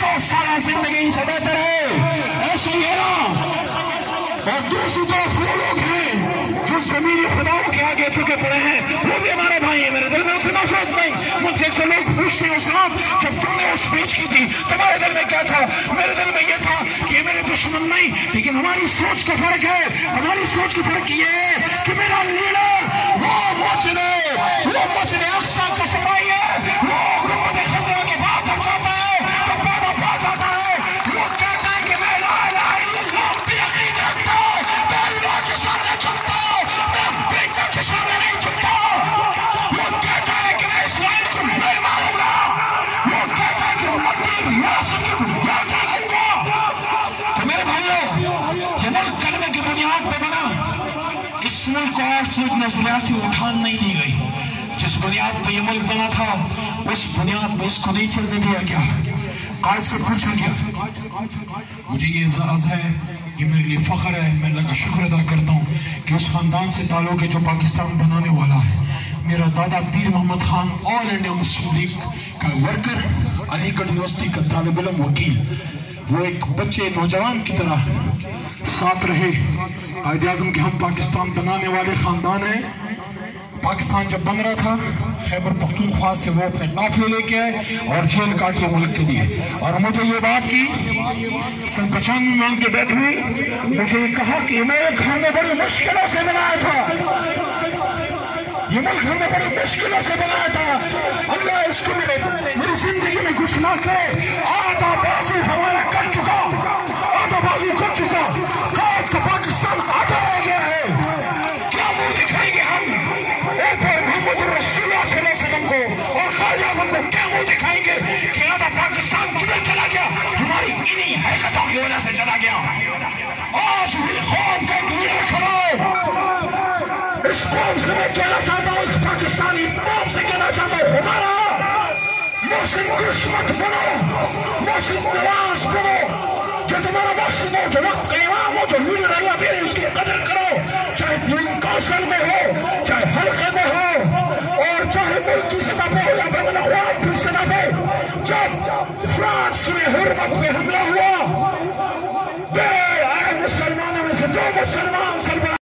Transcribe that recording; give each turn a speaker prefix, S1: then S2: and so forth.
S1: سو سالہ زندگی سے بہتر ہے۔ ایسے ہی ہے نا۔ اور دوسری طرف وہ لوگ ہیں جو زمینی خداؤں کے آگے چکے پڑے ہیں۔ وہ بھی ہمارے بھائی ہیں۔ میرے دل میں ان سے نفرت نہیں۔ مجھ سے ایک سے لوگ پوچھتے ہیں اسلام جب تم نے وہ سپیچ کی تھی، تمہارے دل میں کیا تھا؟ میرے دل میں یہ تھا کہ یہ میرے دشمن نہیں، لیکن ہماری سوچ کا فرق ہے۔ ہماری سوچ کا فرق یہ ہے کہ میرا لیڈر ملک کو آج اٹھان نہیں دی گئی۔ جس بنیاد پہ یہ ملک بنا تھا، اس بنیاد پہ اس کو نہیں چلنے دیا گیا۔ قائد سے پوچھا گیا، مجھے یہ اعزاز ہے یہ میرے لیے فخر ہے، میں اللہ کا شکر ادا کرتا ہوں کہ اس خاندان سے تعلق ہے جو پاکستان بنانے والا ہے۔ میرا دادا Pir Muhammad Khan all India Muslim League کا ورکر علی گڑھ یونیورسٹی کا طالب علم وکیل۔ وہ ایک بچے نوجوان کی طرح ساتھ رہے۔ قائد اعظم کے ہم پاکستان بنانے والے خاندان ہیں۔ پاکستان جب بن رہا تھا، خیبر پختونخوا سے وہ اپنے قافلے لے کے آئے اور جیل کاٹے ملک کے لیے۔ اور مجھے یہ بات کی، سن پچانوے میں ان کے بیٹھ ہوئی مجھے یہ کہا کہ ملک ہم نے بڑی مشکلوں سے بنایا تھا۔ یہ ملک ہم نے بڑی مشکلوں سے بنایا تھا۔ اللہ اس کو میرے میری زندگی میں کچھ نہ کرے۔ کو اور کو کیا منہ دکھائیں گے؟ کہ آدھا پاکستان کدھر چلا گیا؟ ہماری انہی حرکتوں کی وجہ سے چلا گیا۔ آج بھی قوم کا ایک لیڈر کھڑا ہے۔ اس قوم سے میں کہنا چاہتا ہوں، اس پاکستانی قوم سے کہنا چاہتا ہوں، خدا محسن قسمت بنو، محسن نواز بنو۔ جو تمہارا محسن ہو، جو وقت امام ہو، جو لیڈر اللہ دے رہے اس کی قدر کرو۔ چاہے دین کونسل میں جب فرانس میں حرمت پہ حملہ